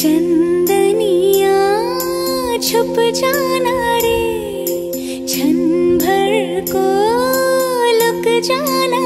चंदनिया छुप जाना रे क्षण भर को लुक जाना